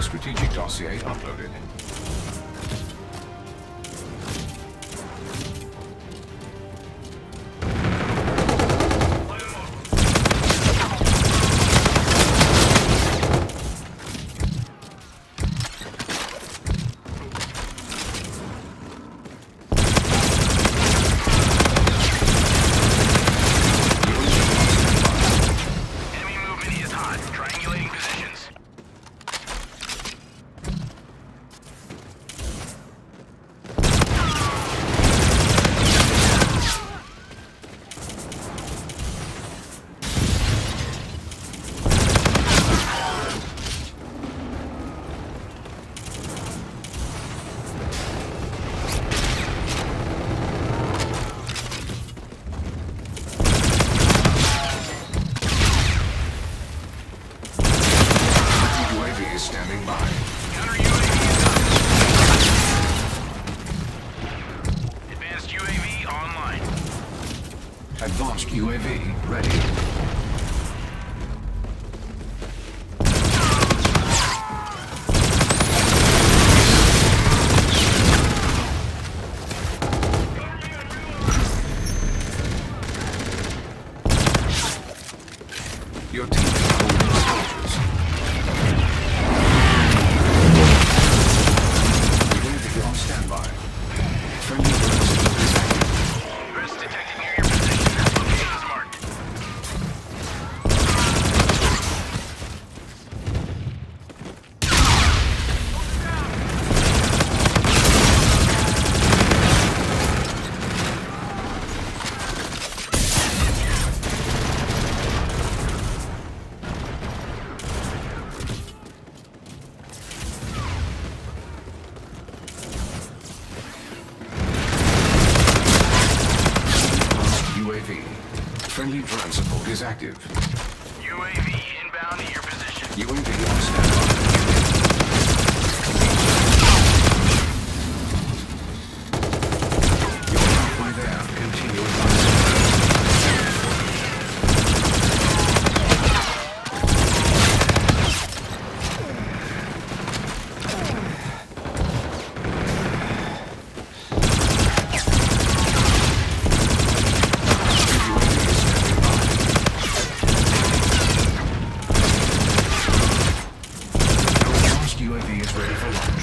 Strategic dossier uploaded. UAV ready. UAV. Friendly drone support is active. UAV inbound to your position. UAV on standby. You're halfway there. Continue advancing. UAV is standing by. Advanced UAV is ready for launch.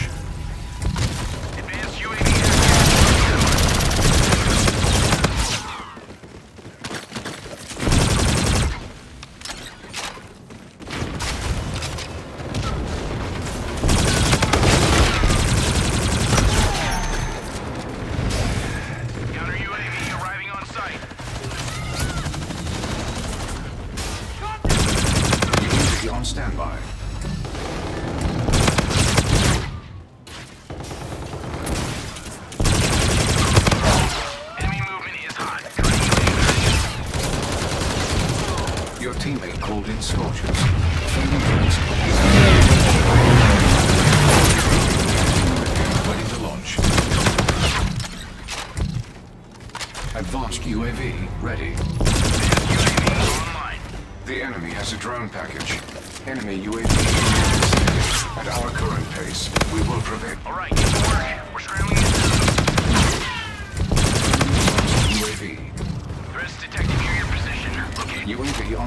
Called in is ready to launch. Advanced UAV ready. The enemy has a drone package. Enemy UAV. At our current pace, we will prevail. All right, get to work. We're scrambling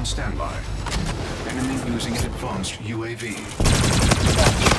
on standby. Enemy using an advanced UAV.